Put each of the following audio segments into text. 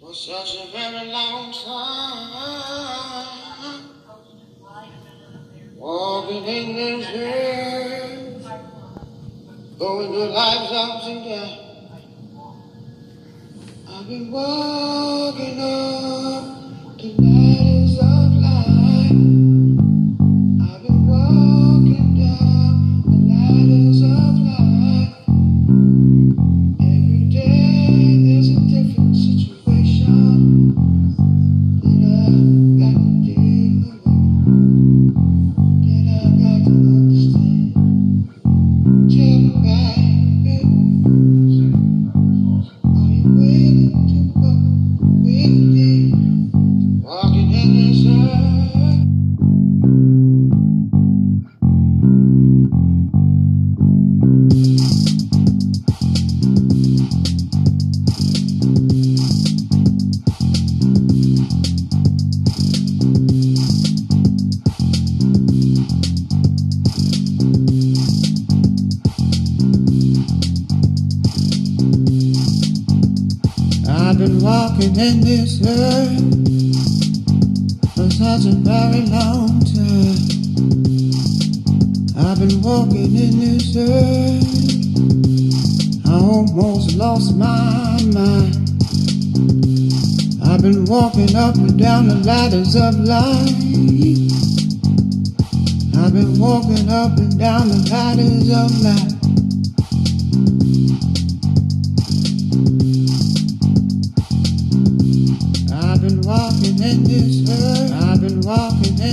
For such a very long time, walking in this earth, going through life's ups and downs. I've been walking on. I've been walking in this earth for such a very long time. I've been walking in this earth. I almost lost my mind. I've been walking up and down the ladders of life. I've been walking up and down the ladders of life.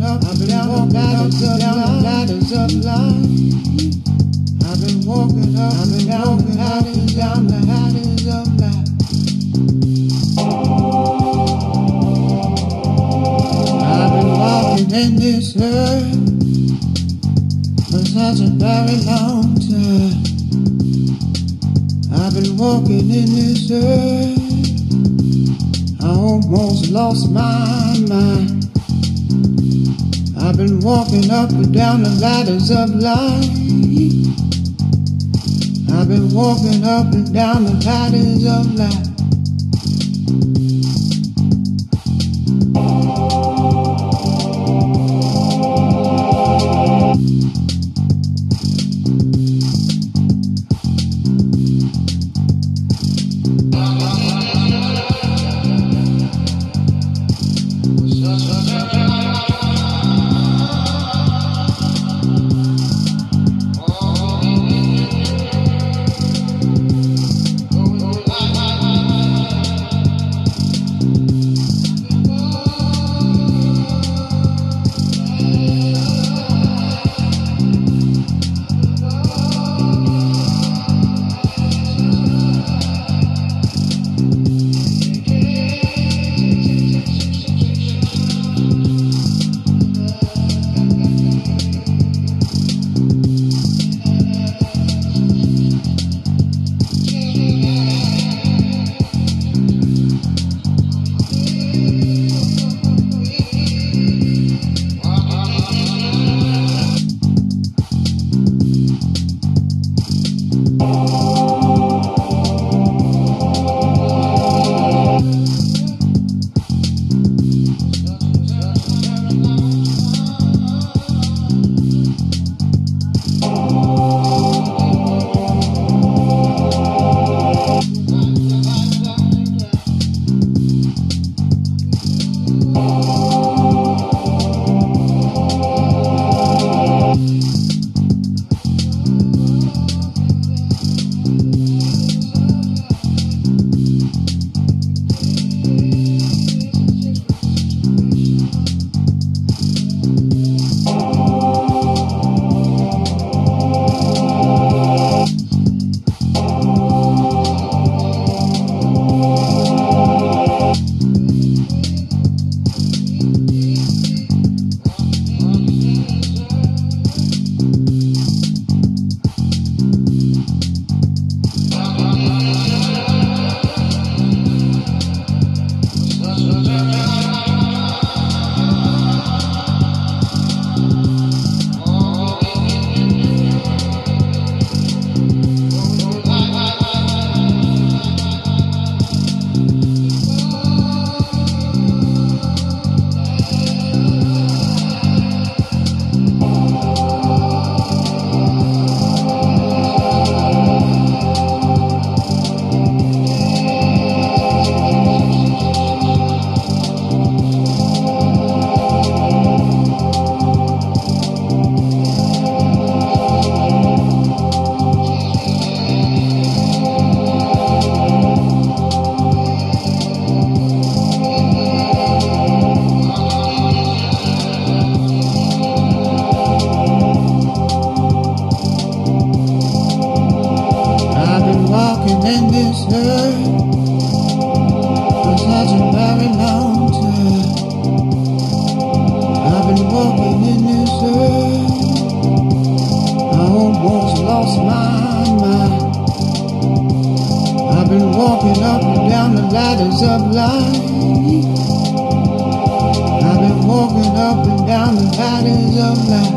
I've been walking of life. I've been walking down the of life. I've been walking in this earth for such a very long time. I've been walking in this earth. I almost lost my mind. I've been walking up and down the ladders of life. I've been walking up and down the ladders of life. cloud in your mouth.